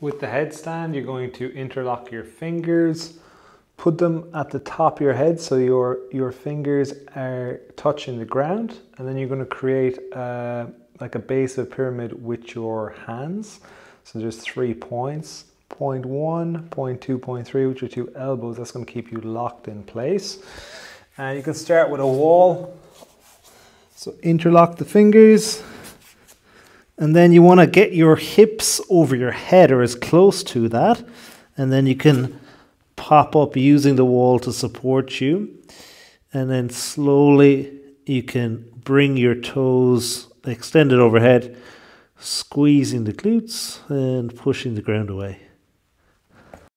With the headstand, you're going to interlock your fingers, put them at the top of your head so your, your fingers are touching the ground, and then you're going to create a, like a base of pyramid with your hands. So there's three points, point one, point two, point three, which are two elbows. That's going to keep you locked in place. And you can start with a wall. So interlock the fingers. And then you want to get your hips over your head or as close to that. And then you can pop up using the wall to support you. And then slowly you can bring your toes extended overhead, squeezing the glutes and pushing the ground away.